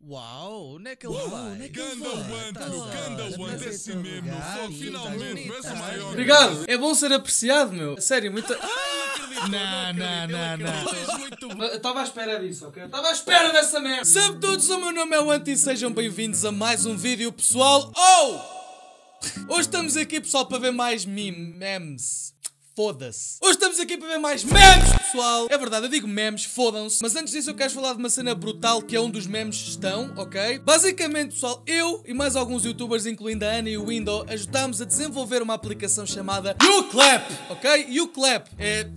Uau, onde é que ele vai? onde é que ele Ganda vai? One, Tá Ganda desce tá mesmo, tá finalmente, és o maior. Obrigado, é bom ser apreciado, meu. A sério, muito. Não, não, não, não. Eu estava à espera disso, ok? Estava à espera dessa merda. Sabe todos, o meu nome é o Anti e sejam bem-vindos a mais um vídeo, pessoal. Oh! Hoje estamos aqui, pessoal, para ver mais meme, memes. Foda-se. Hoje estamos aqui para ver mais memes, pessoal. É verdade, eu digo memes, fodam-se. Mas antes disso, eu quero falar de uma cena brutal que é um dos memes estão, ok? Basicamente, pessoal, eu e mais alguns youtubers, incluindo a Ana e o Window, ajudámos a desenvolver uma aplicação chamada YouClap, ok? YouClap é.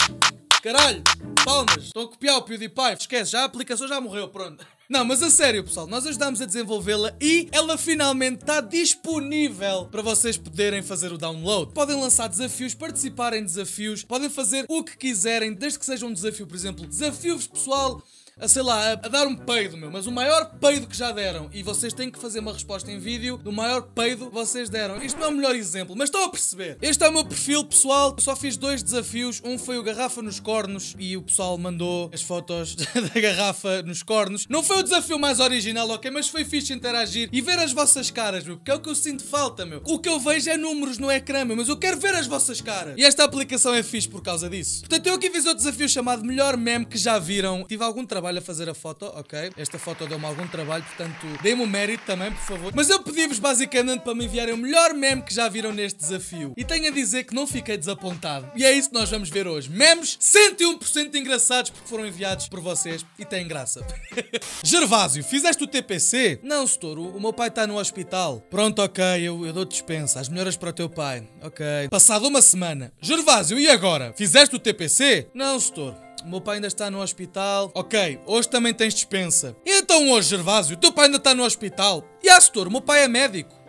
Caralho, palmas, estão a copiar o PewDiePie. Esquece, já a aplicação já morreu, pronto. Não, mas a sério, pessoal, nós ajudámos a desenvolvê-la e ela finalmente está disponível para vocês poderem fazer o download. Podem lançar desafios, participar em desafios, podem fazer o que quiserem, desde que seja um desafio, por exemplo, desafios pessoal a sei lá, a, a dar um peido, meu, mas o maior peido que já deram. E vocês têm que fazer uma resposta em vídeo do maior peido que vocês deram. Isto não é o melhor exemplo, mas estão a perceber. Este é o meu perfil pessoal. Eu só fiz dois desafios. Um foi o garrafa nos cornos e o pessoal mandou as fotos da garrafa nos cornos. Não foi o desafio mais original, ok? Mas foi fixe interagir e ver as vossas caras, meu, porque é o que eu sinto falta, meu. O que eu vejo é números no ecrã, meu, mas eu quero ver as vossas caras. E esta aplicação é fixe por causa disso. Portanto, eu aqui fiz o desafio chamado Melhor Meme que já viram. Tive algum trabalho a fazer a foto, ok? Esta foto deu-me algum trabalho, portanto, deem-me o mérito também, por favor. Mas eu pedi-vos basicamente para me enviarem o melhor meme que já viram neste desafio. E tenho a dizer que não fiquei desapontado. E é isso que nós vamos ver hoje. Memes 101% engraçados porque foram enviados por vocês e têm graça. Gervásio, fizeste o TPC? Não, Storo, o meu pai está no hospital. Pronto, ok, eu, eu dou dispensa. As melhoras para o teu pai. Ok. Passado uma semana. Gervásio, e agora? Fizeste o TPC? Não, Storo. O meu pai ainda está no hospital. Ok, hoje também tens dispensa. Então hoje, Gervásio, o teu pai ainda está no hospital. E ah, setor, o meu pai é médico.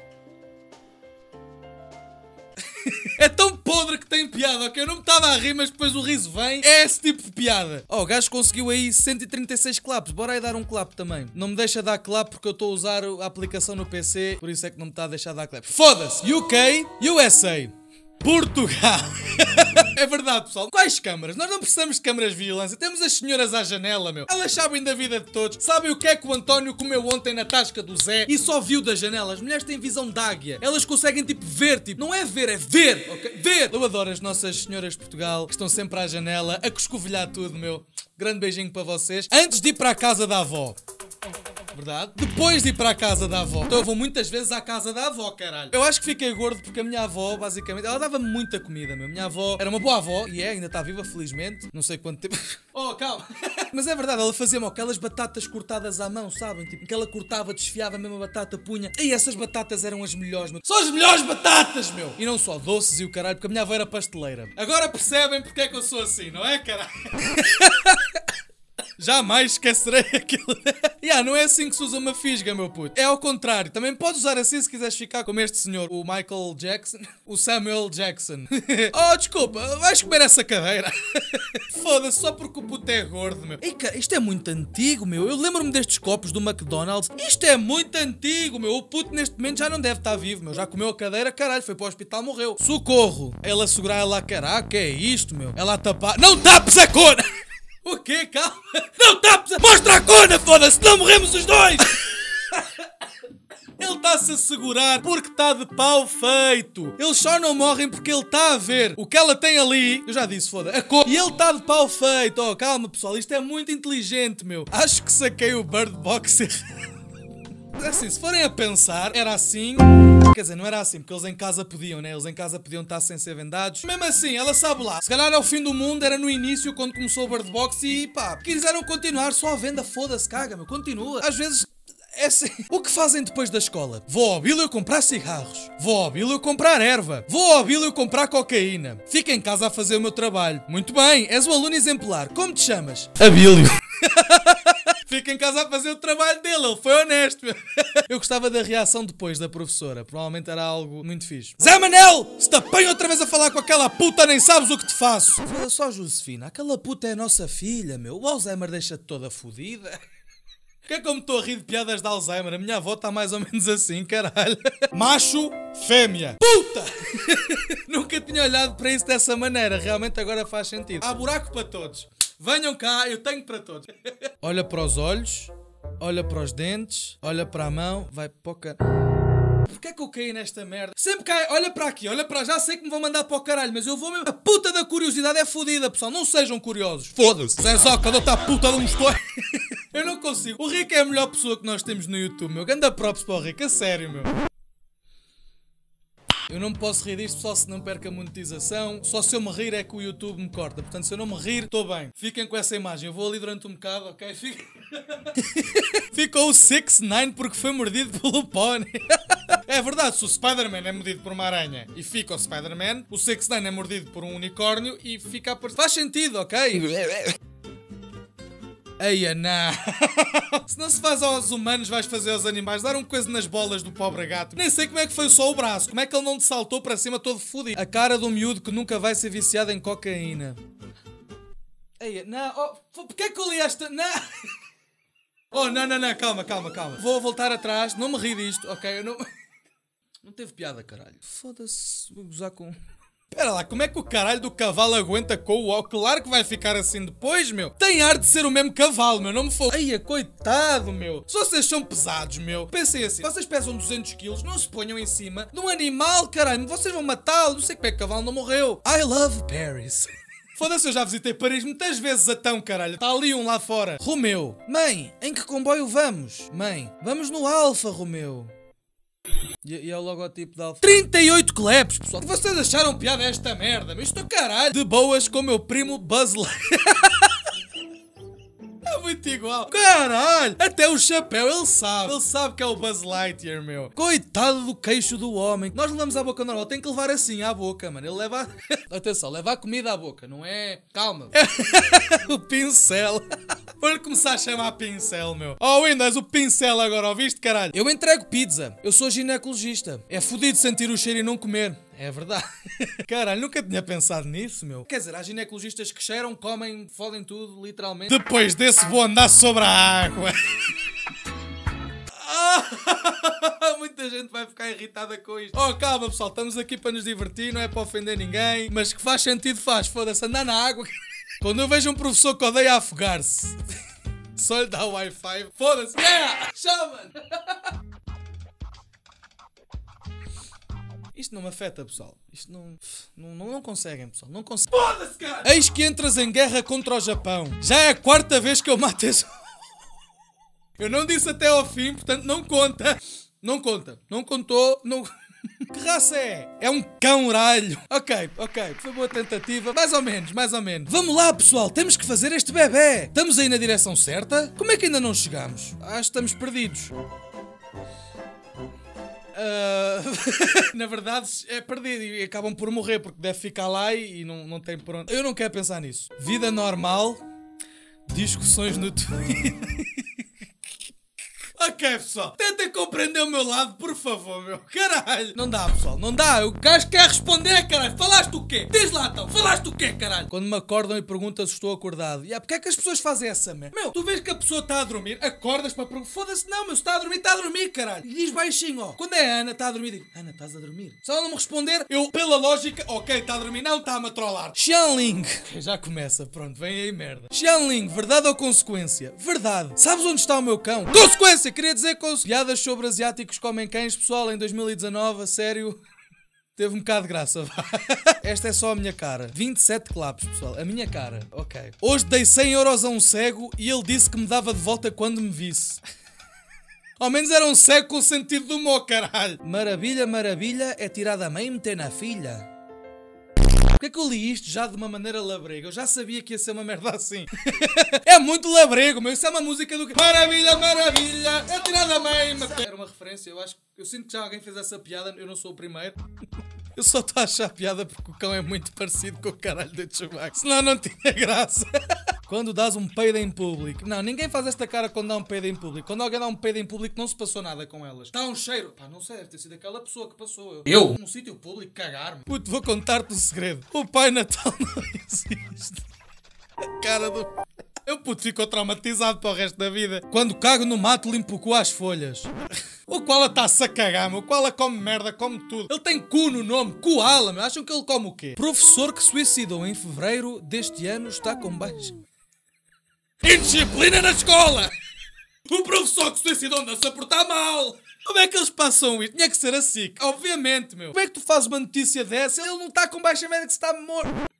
É tão podre que tem piada, ok? Eu não me estava a rir, mas depois o riso vem. É esse tipo de piada. Oh, o gajo conseguiu aí 136 claps. Bora aí dar um clap também. Não me deixa dar clap porque eu estou a usar a aplicação no PC. Por isso é que não me está a deixar dar clap. Foda-se. UK, USA. Portugal! é verdade, pessoal. Quais câmaras? Nós não precisamos de câmaras de vigilância. Temos as senhoras à janela, meu. Elas sabem da vida de todos. Sabem o que é que o António comeu ontem na tasca do Zé e só viu da janela. As mulheres têm visão de águia. Elas conseguem, tipo, ver. Tipo, não é ver, é ver, ok? Ver! Eu adoro as nossas senhoras de Portugal que estão sempre à janela a coscovilhar tudo, meu. Grande beijinho para vocês. Antes de ir para a casa da avó. Verdade? Depois de ir para a casa da avó. Então eu vou muitas vezes à casa da avó, caralho. Eu acho que fiquei gordo porque a minha avó, basicamente, ela dava-me muita comida, meu. Minha avó era uma boa avó e é, ainda está viva, felizmente. Não sei quanto tempo. Oh, calma. Mas é verdade, ela fazia-me aquelas batatas cortadas à mão, sabem? Tipo, que ela cortava, desfiava mesmo a batata, punha. E essas batatas eram as melhores, meu. São as melhores batatas, meu! E não só doces e o caralho, porque a minha avó era pasteleira. Agora percebem porque é que eu sou assim, não é, caralho? Jamais esquecerei aquilo. yeah, não é assim que se usa uma fisga, meu puto. É ao contrário. Também podes usar assim se quiseres ficar como este senhor, o Michael Jackson, o Samuel Jackson. oh, desculpa, vais comer essa cadeira. Foda-se, só porque o puto é gordo, meu. Ei, cara, isto é muito antigo, meu. Eu lembro-me destes copos do McDonald's. Isto é muito antigo, meu. O puto neste momento já não deve estar vivo, meu. Já comeu a cadeira, caralho. Foi para o hospital, morreu. Socorro. Ela segurar ela, caraca, é isto, meu? Ela tapar. Não tapes a cona! O quê? Calma! Não tapes! Mostra a cona, foda-se! Não morremos os dois! Ele está-se a segurar porque está de pau feito. Eles só não morrem porque ele está a ver o que ela tem ali. Eu já disse, foda. A cor. E ele está de pau feito. Oh, calma, pessoal. Isto é muito inteligente, meu. Acho que saquei o Bird Box errado. Assim, se forem a pensar, era assim. Quer dizer, não era assim, porque eles em casa podiam, né? Eles em casa podiam estar sem ser vendados. Mesmo assim, ela sabe lá. Se calhar é o fim do mundo, era no início, quando começou o Bird Box e pá, quiseram continuar só a venda, foda-se, caga, meu, continua. Às vezes. É assim. O que fazem depois da escola? Vou ao Bílio comprar cigarros. Vou ao Bílio comprar erva. Vou ao Bílio comprar cocaína. Fico em casa a fazer o meu trabalho. Muito bem, és um aluno exemplar. Como te chamas? Abílio. Fica em casa a fazer o trabalho dele, ele foi honesto. Eu gostava da reação depois da professora, provavelmente era algo muito fixe. Zé Manel, se te apanho outra vez a falar com aquela puta, nem sabes o que te faço. Olha só, Josefina, aquela puta é a nossa filha, meu. O Alzheimer deixa-te toda fodida. Que é como estou a rir de piadas de Alzheimer? A minha avó está mais ou menos assim, caralho. Macho, fêmea. Puta! Nunca tinha olhado para isso dessa maneira. Realmente agora faz sentido. Há buraco para todos. Venham cá, eu tenho para todos. Olha para os olhos. olha para os dentes, olha para a mão, vai para o. Porquê é que eu caí nesta merda? Sempre cai, olha para aqui, olha para já sei que me vão mandar para o caralho, mas eu vou mesmo. A puta da curiosidade é fodida, pessoal. Não sejam curiosos. Foda-se. Zé Zoca, dou-te a puta de um estou. eu não consigo. O Rico é a melhor pessoa que nós temos no YouTube, meu. Ganda props para o Rico, a sério, meu. Eu não me posso rir disto só se não perca a monetização. Só se eu me rir é que o YouTube me corta. Portanto, se eu não me rir, estou bem. Fiquem com essa imagem. Eu vou ali durante um bocado, ok? Fica... Ficou o 6 9 porque foi mordido pelo pony. é verdade, se o Spider-Man é mordido por uma aranha e fica o Spider-Man, o 6 9 é mordido por um unicórnio e fica a. Faz sentido, ok? Eia, não. se não se faz aos humanos, vais fazer aos animais. Dar um coisa nas bolas do pobre gato. Nem sei como é que foi só o braço. Como é que ele não te saltou para cima todo fodido? A cara do miúdo que nunca vai ser viciado em cocaína. Eia, não. Oh, porquê que eu li esta. Não. Oh, não, não, não. Calma, calma, calma. Vou voltar atrás. Não me ri disto, ok? Eu não... Não teve piada, caralho. Foda-se. Vou gozar com... Pera lá, como é que o caralho do cavalo aguenta com o ó? Claro que vai ficar assim depois, meu. Tem ar de ser o mesmo cavalo, meu. Não me for. Eia, coitado, meu. Se vocês são pesados, meu. Pensem assim. Vocês pesam 200 quilos, não se ponham em cima de um animal, caralho. Vocês vão matá-lo. Não sei como é que o cavalo não morreu. I love Paris. Foda-se, eu já visitei Paris muitas vezes a tão, caralho. Está ali um lá fora. Romeu. Mãe, em que comboio vamos? Mãe, vamos no Alfa, Romeu. E, e é o logotipo da Alfa. 38 claps, pessoal. Vocês acharam piada esta merda? Mas estou caralho. De boas com o meu primo Buzz. É muito igual. Caralho! Até o chapéu ele sabe. Ele sabe que é o Buzz Lightyear, meu. Coitado do queixo do homem. Nós levamos à boca normal. Tem que levar assim à boca, mano. Ele leva. Atenção, leva a comida à boca, não é? Calma. o pincel. Vou começar a chamar pincel, meu. Oh, Windows, o pincel agora, ouviste, caralho? Eu entrego pizza. Eu sou ginecologista. É fodido sentir o cheiro e não comer. É verdade. Caralho, nunca tinha pensado nisso, meu. Quer dizer, há ginecologistas que cheiram, comem, fodem tudo, literalmente. Depois desse vou andar sobre a água. Muita gente vai ficar irritada com isto. Oh, calma, pessoal, estamos aqui para nos divertir, não é para ofender ninguém, mas que faz sentido faz. Foda-se, andar na água. Quando eu vejo um professor que odeia afogar-se, só lhe dá o Wi-Fi, foda-se. Yeah! Chama! Isto não me afeta, pessoal. Isto não. Não, não, não conseguem, pessoal. Não conseguem. Foda-se, cara! Eis que entras em guerra contra o Japão. Já é a quarta vez que eu mato esse. Eu não disse até ao fim, portanto não conta. Não conta. Não contou. Não. Que raça é? É um cão ralho. Ok, ok. Foi boa tentativa. Mais ou menos, mais ou menos. Vamos lá, pessoal. Temos que fazer este bebê. Estamos aí na direção certa? Como é que ainda não chegamos? Acho que estamos perdidos. Uh, na verdade é perdido e acabam por morrer porque deve ficar lá e não, não tem por onde. Eu não quero pensar nisso. Vida normal, discussões no Twitter. Ok, pessoal. Tentem compreender o meu lado, por favor, meu. Caralho. Não dá, pessoal. Não dá. O gajo quer responder, caralho. Falaste o quê? Diz lá, então. Falaste o quê, caralho? Quando me acordam e perguntam se estou acordado. E yeah, porque é que as pessoas fazem essa merda? Meu, tu vês que a pessoa está a dormir, acordas para perguntar. Foda-se, não, meu. Se está a dormir, está a dormir, caralho. E diz baixinho, ó. Quando é a Ana, está a dormir, digo, Ana, estás a dormir? Se ela não me responder, eu, pela lógica, ok, está a dormir. Não, está-me a trollar. Xianling. Já começa. Pronto, vem aí merda. Xianling, verdade ou consequência? Verdade. Sabes onde está o meu cão? Consequência! Queria dizer consequência. Piadas sobre asiáticos comem cães, pessoal, em 2019, a sério. Teve um bocado de graça, vá. Esta é só a minha cara. 27 claps, pessoal. A minha cara. Ok. Hoje dei 100 euros a um cego e ele disse que me dava de volta quando me visse. Ao menos era um cego com sentido do humor, caralho. Maravilha, maravilha é tirar da mãe e meter na filha. Porquê é que eu li isto já de uma maneira labrega? Eu já sabia que ia ser uma merda assim. é muito labrego, meu. Isso é uma música do. Maravilha, maravilha! É tirada mãe! Era uma referência, eu acho. Eu sinto que já alguém fez essa piada, eu não sou o primeiro. Eu só estou a achar piada porque o cão é muito parecido com o caralho de Chewbacca. Senão não tinha graça. Quando dás um peido em público. Não, ninguém faz esta cara quando dá um peido em público. Quando alguém dá um peido em público, não se passou nada com elas. Está um cheiro. Pá, não sei, deve ter sido aquela pessoa que passou. Eu? Eu? Num sítio público, cagar-me. Puto, vou contar-te um segredo. O Pai Natal não existe. A cara do. Eu puto ficou traumatizado para o resto da vida. Quando cago no mato, limpo com as folhas. O Koala está-se a cagar, meu. O Koala come merda, come tudo. Ele tem cu no nome, Koala, meu. Acham que ele come o quê? Professor que suicidou em fevereiro deste ano está com baixa. Indisciplina na escola! O professor que suicidou não se a portar mal! Como é que eles passam isto? Tinha que ser assim, obviamente, meu. Como é que tu fazes uma notícia dessa? Ele não está com baixa média que está morto.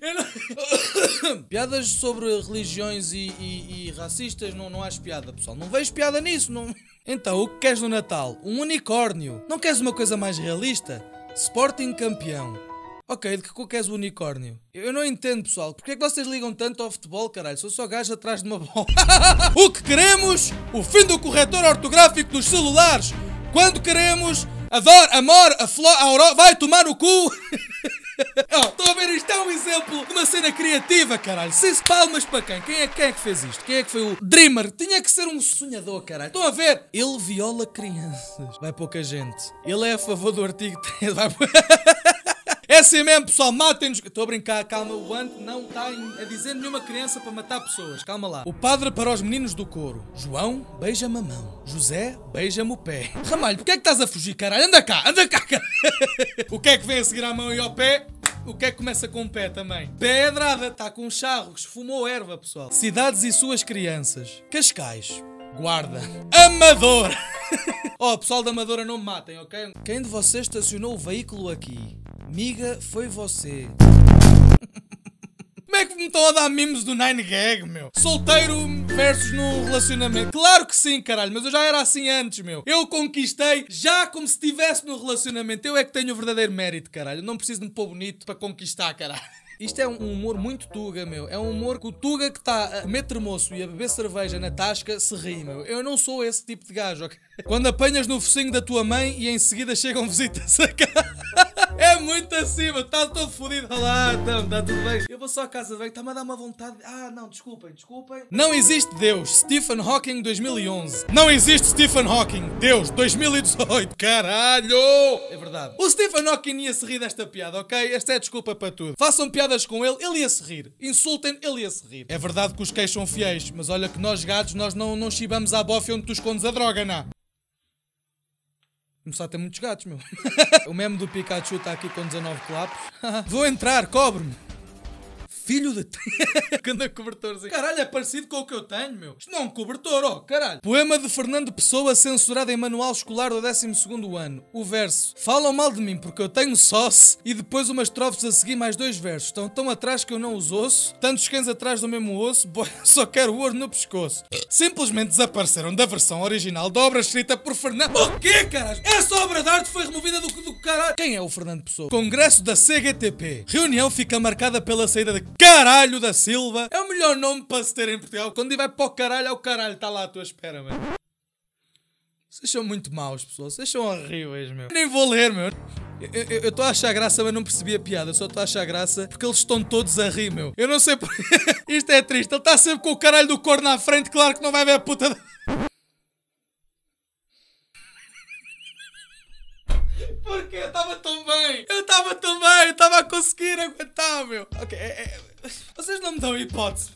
Não... Piadas sobre religiões e, e, e, racistas não, não acho piada, pessoal. Não vejo piada nisso. Não... Então, o que queres no Natal? Um unicórnio. Não queres uma coisa mais realista? Sporting campeão. Ok, de que cor queres o unicórnio? Eu não entendo, pessoal. Porquê é que vocês ligam tanto ao futebol, caralho? Sou só gajo atrás de uma bola. o que queremos? O fim do corretor ortográfico dos celulares. Quando queremos? Adoro, amor, a flor, a aurora, vai tomar no cu. oh, estão a ver? Isto é um exemplo de uma cena criativa, caralho. Seis palmas para quem? Quem é, quem é que fez isto? Quem é que foi o Dreamer? Tinha que ser um sonhador, caralho. Estão a ver? Ele viola crianças. Vai pouca gente. Ele é a favor do artigo 3. Vai... É assim mesmo, pessoal, matem-nos. Estou a brincar, calma, o Ant não está a dizer nenhuma criança para matar pessoas, calma lá. O padre para os meninos do coro: João, beija-me a mão. José, beija-me o pé. Ramalho, porquê é que estás a fugir, caralho? Anda cá, anda cá, caralho. O que é que vem a seguir à mão e ao pé? O que é que começa com o pé também? Pedrada, está com um charro, esfumou erva, pessoal. Cidades e suas crianças. Cascais. Guarda. Amadora. oh, pessoal da Amadora, não me matem, ok? Quem de vocês estacionou o veículo aqui? Miga, foi você. Como é que me estão a dar mimos do Nine Gag, meu? Solteiro versus no relacionamento. Claro que sim, caralho, mas eu já era assim antes, meu. Eu conquistei já como se estivesse no relacionamento. Eu é que tenho o verdadeiro mérito, caralho. Eu não preciso de me pôr bonito para conquistar, caralho. Isto é um humor muito tuga, meu. É um humor que o tuga que está a comer termoço e a beber cerveja na tasca se ri, meu. Eu não sou esse tipo de gajo, ok? Quando apanhas no focinho da tua mãe e em seguida chegam visitas a casa. É muito acima, está todo fodido. Olá, então, está tudo bem. Eu vou só à casa de banho, está-me a dar uma vontade. Ah, não, desculpem, desculpem. Não existe Deus, Stephen Hawking 2011. Não existe Stephen Hawking, Deus 2018. Caralho! É verdade. O Stephen Hawking ia se rir desta piada, ok? Esta é a desculpa para tudo. Façam piadas com ele, ele ia se rir. Insultem, ele ia se rir. É verdade que os queixos são fiéis, mas olha que nós gatos, nós não, não chibamos à bofe onde tu escondes a droga, não. Começar a ter muitos gatos, meu. o meme do Pikachu está aqui com 19 clapos. Vou entrar, cobre-me. Filho de. Ganda cobertorzinho. Caralho, é parecido com o que eu tenho, meu. Isto não é um cobertor, oh, caralho. Poema de Fernando Pessoa censurado em manual escolar do 12 ano. O verso. Falam mal de mim porque eu tenho sócio e depois umas trofes a seguir mais dois versos. Estão tão atrás que eu não os ouço. Tantos cães atrás do mesmo osso. Boy, só quero ouro no pescoço. Simplesmente desapareceram da versão original da obra escrita por Fernando. O quê, caralho? Essa obra de arte foi removida do caralho. Quem é o Fernando Pessoa? Congresso da CGTP. Reunião fica marcada pela saída de Caralho da Silva. É o melhor nome para se ter em Portugal. Quando vai para o caralho, é o caralho. Está lá à tua espera, mano. Vocês são muito maus, pessoal. Vocês são horríveis, meu. Nem vou ler, meu. Eu estou a achar graça, mas não percebi a piada. Eu só estou a achar graça porque eles estão todos a rir, meu. Eu não sei por... Isto é triste. Ele está sempre com o caralho do corno à frente. Claro que não vai ver a puta. Porque eu estava tão bem. Eu estava tão bem. Eu estava a conseguir aguentar, meu. Ok, é, é... Vocês não me dão hipótese.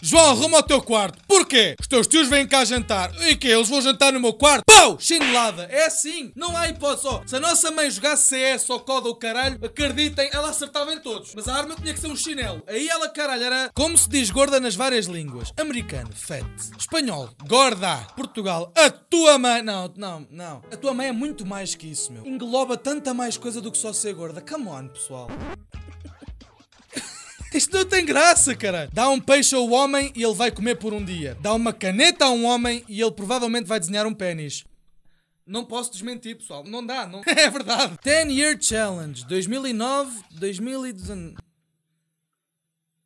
João, arruma o teu quarto. Porquê? Os teus tios vêm cá jantar. E que Eles vão jantar no meu quarto? Pau! Chinelada. É assim. Não há hipótese. Oh, se a nossa mãe jogasse CS ou coda o caralho, acreditem, ela acertava em todos. Mas a arma tinha que ser um chinelo. Aí ela, caralho, era como se diz gorda nas várias línguas. Americano, fat. Espanhol, gorda. Portugal, a tua mãe. Não, não, não. A tua mãe é muito mais que isso, meu. Engloba tanta mais coisa do que só ser gorda. Come on, pessoal. Isto não tem graça, caralho. Dá um peixe ao homem e ele vai comer por um dia. Dá uma caneta a um homem e ele provavelmente vai desenhar um pênis. Não posso desmentir, pessoal. Não dá, não. É verdade. 10 Year Challenge 2009-2019.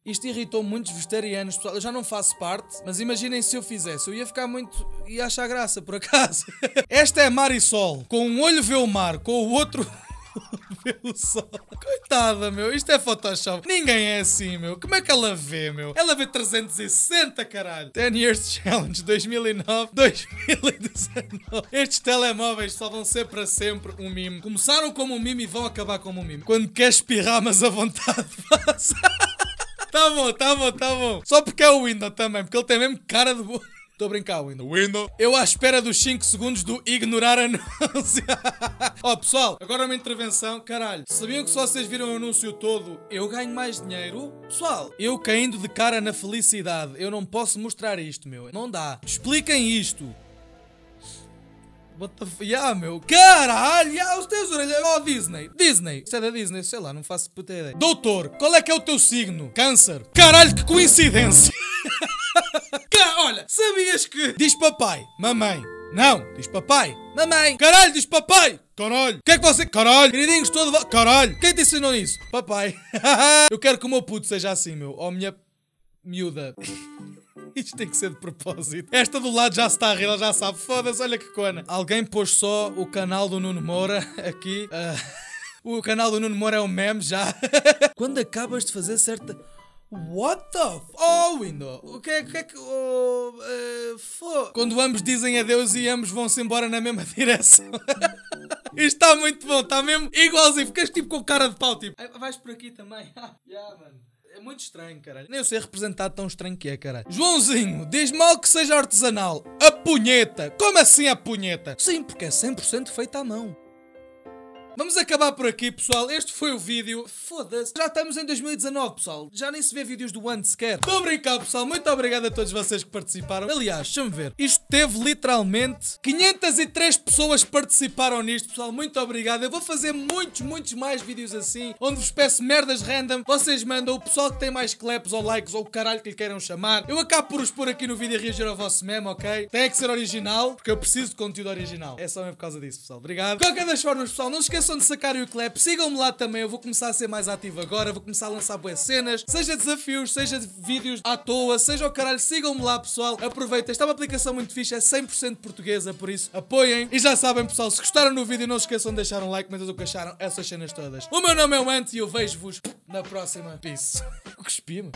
Isto irritou muitos vegetarianos, pessoal. Eu já não faço parte, mas imaginem se eu fizesse. Eu ia ficar muito. ia achar graça, por acaso. Esta é Marisol. Com um olho vê o mar, com o outro vê o sol. Coitada, meu. Isto é Photoshop. Ninguém é assim, meu. Como é que ela vê, meu? Ela vê 360, caralho. 10 Years Challenge 2009, 2019. Estes telemóveis só vão ser para sempre um mime. Começaram como um mime e vão acabar como um mime. Quando queres espirrar, mas a vontade passa. tá bom, tá bom, tá bom. Só porque é o Windows também, porque ele tem mesmo cara de boa. Estou a brincar, Window. Window. Eu à espera dos 5 segundos do ignorar anúncio. Ó pessoal, agora uma intervenção. Caralho, sabiam que se vocês viram o anúncio todo, eu ganho mais dinheiro? Pessoal, eu caindo de cara na felicidade, eu não posso mostrar isto, meu. Não dá. Expliquem isto. What the f... Yeah, meu. Caralho, yeah, os teus orelhas. Oh, Disney. Disney. Isso é da Disney, sei lá, não faço puta ideia. Doutor, qual é que é o teu signo? Câncer. Caralho, que coincidência. Olha, sabias que. Diz papai, mamãe. Não, diz papai, mamãe. Caralho, diz papai. Caralho. O que é que você. Caralho. Queridinhos, todo. Caralho. Quem te ensinou isso? Papai. Eu quero que o meu puto seja assim, meu. Ou a minha. miúda. Isto tem que ser de propósito. Esta do lado já está a rir, ela já sabe. Foda-se, olha que cona. Alguém pôs só o canal do Nuno Moura aqui. Ah, o canal do Nuno Moura é um meme já. Quando acabas de fazer certa. What the f... Oh, Window! O que é, que, é que... Oh, fo- Quando ambos dizem adeus e ambos vão-se embora na mesma direção. Isto está muito bom, está mesmo igualzinho. Ficas tipo com cara de pau, tipo... "Ai, Vais por aqui também. yeah, mano. É muito estranho, caralho. Nem eu sei representar tão estranho que é, caralho. Joãozinho, diz mal que seja artesanal. A punheta. Como assim a punheta? Sim, porque é 100% feita à mão. Vamos acabar por aqui, pessoal. Este foi o vídeo. Foda-se. Já estamos em 2019, pessoal. Já nem se vê vídeos do ano sequer. A brincar, pessoal. Muito obrigado a todos vocês que participaram. Aliás, deixa-me ver. Isto teve literalmente 503 pessoas participaram nisto, pessoal. Muito obrigado. Eu vou fazer muitos, muitos mais vídeos assim, onde vos peço merdas random. Vocês mandam o pessoal que tem mais claps ou likes ou o caralho que lhe queiram chamar. Eu acabo por os pôr aqui no vídeo e reagir ao vosso meme, ok? Tem que ser original, porque eu preciso de conteúdo original. É só mesmo por causa disso, pessoal. Obrigado. De qualquer das formas, pessoal, não esqueçam de sacarem o clap. Sigam-me lá também. Eu vou começar a ser mais ativo agora. Vou começar a lançar boas cenas. Seja desafios, seja vídeos à toa, seja o caralho. Sigam-me lá, pessoal. Aproveitem. Esta é uma aplicação muito fixe. É 100% portuguesa, por isso apoiem. E já sabem, pessoal, se gostaram do vídeo, não se esqueçam de deixar um like. Mas o que acharam essas cenas todas. O meu nome é o Ant e eu vejo-vos na próxima. Peace. Eu cuspi, mano.